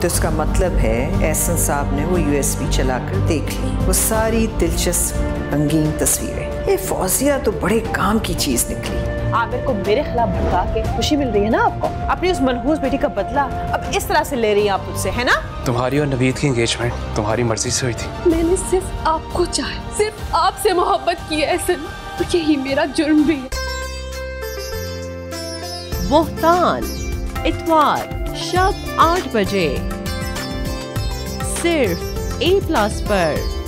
तो इसका मतलब है एहसन साहब ने वो यूएसबी चलाकर देख ली। वो सारी दिलचस्प रंगीन तस्वीरें। ये फौजिया तो बड़े काम की चीज़ निकली। आमिर को मेरे खिलाफ भड़का के खुशी मिल रही है ना आपको? अपनी उस मनहूस बेटी का बदला अब इस तरह से ले रही हैं आप मुझसे है ना? तुम्हारी और नवीद की एंगेजमेंट तुम्हारी मर्ज़ी से हुई थी। मैंने सिर्फ़ आपको चाहे सिर्फ़ आपसे मोहब्बत की है एहसन तो यही मेरा जुर्म भी है। बोहतान इतवार। शब आठ बजे। सिर्फ़ ए प्लस पर।